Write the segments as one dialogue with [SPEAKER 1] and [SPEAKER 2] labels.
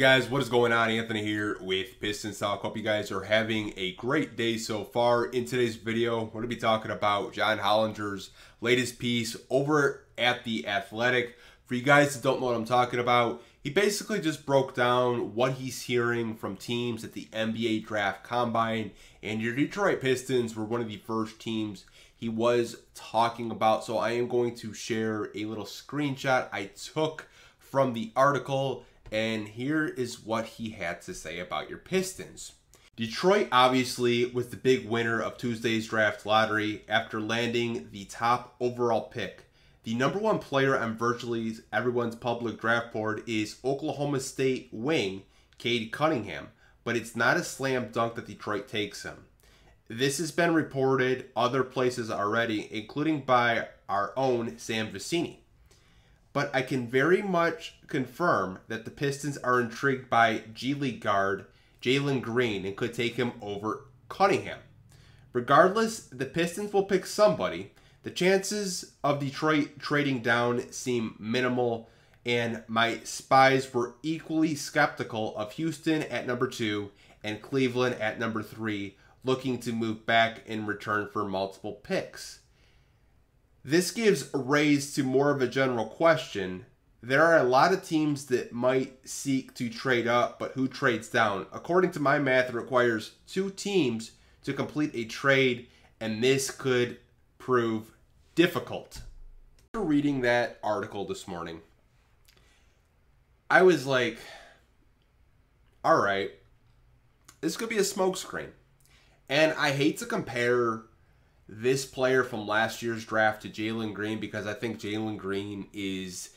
[SPEAKER 1] Guys, what is going on? Anthony here with Pistons Talk. Hope you guys are having a great day so far. In today's video, we're going to be talking about John Hollinger's latest piece over at The Athletic. For you guys that don't know what I'm talking about, he basically just broke down what he's hearing from teams at the NBA Draft Combine, and your Detroit Pistons were one of the first teams he was talking about. So I am going to share a little screenshot I took from the article and here is what he had to say about your Pistons. Detroit obviously was the big winner of Tuesday's draft lottery after landing the top overall pick. The number one player on virtually everyone's public draft board is Oklahoma State wing Cade Cunningham, but it's not a slam dunk that Detroit takes him. This has been reported other places already, including by our own Sam Vecenie but I can very much confirm that the Pistons are intrigued by G League guard Jalen Green and could take him over Cunningham. Regardless, the Pistons will pick somebody. The chances of Detroit trading down seem minimal, and my spies were equally skeptical of Houston at number two and Cleveland at number three, looking to move back in return for multiple picks. This gives a raise to more of a general question. There are a lot of teams that might seek to trade up, but who trades down? According to my math, it requires two teams to complete a trade, and this could prove difficult. After reading that article this morning, I was like, all right, this could be a smokescreen. And I hate to compare this player from last year's draft to Jalen Green because I think Jalen Green is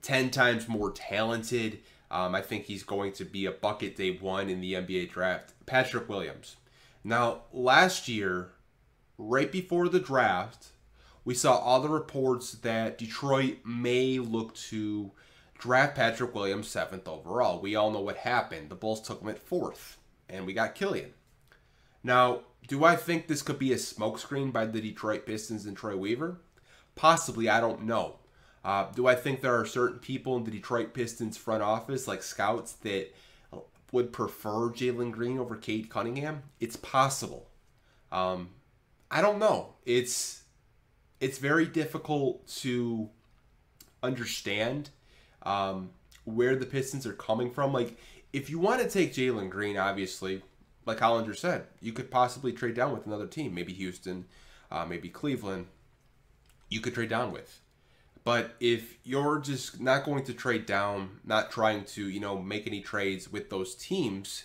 [SPEAKER 1] 10 times more talented. Um, I think he's going to be a bucket day one in the NBA draft. Patrick Williams. Now, last year, right before the draft, we saw all the reports that Detroit may look to draft Patrick Williams seventh overall. We all know what happened. The Bulls took him at fourth, and we got Killian. Now, do I think this could be a smokescreen by the Detroit Pistons and Troy Weaver? Possibly, I don't know. Uh, do I think there are certain people in the Detroit Pistons front office, like scouts, that would prefer Jalen Green over Cade Cunningham? It's possible. Um, I don't know. It's it's very difficult to understand um, where the Pistons are coming from. Like, if you want to take Jalen Green, obviously, like Hollinger said, you could possibly trade down with another team, maybe Houston, uh, maybe Cleveland. You could trade down with. But if you're just not going to trade down, not trying to, you know, make any trades with those teams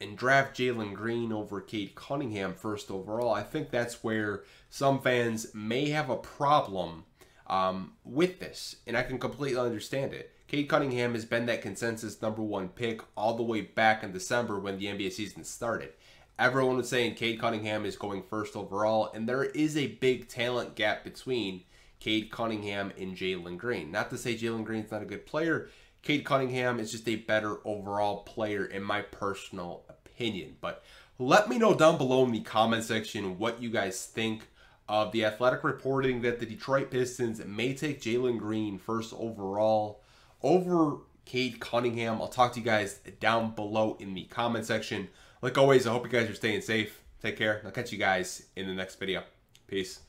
[SPEAKER 1] and draft Jalen Green over Cade Cunningham first overall, I think that's where some fans may have a problem um, with this. And I can completely understand it. Cade Cunningham has been that consensus number one pick all the way back in December when the NBA season started. Everyone was saying Cade Cunningham is going first overall, and there is a big talent gap between Cade Cunningham and Jalen Green. Not to say Jalen Green's not a good player. Cade Cunningham is just a better overall player, in my personal opinion. But let me know down below in the comment section what you guys think of the athletic reporting that the Detroit Pistons may take Jalen Green first overall over Cade Cunningham. I'll talk to you guys down below in the comment section. Like always, I hope you guys are staying safe. Take care. I'll catch you guys in the next video. Peace.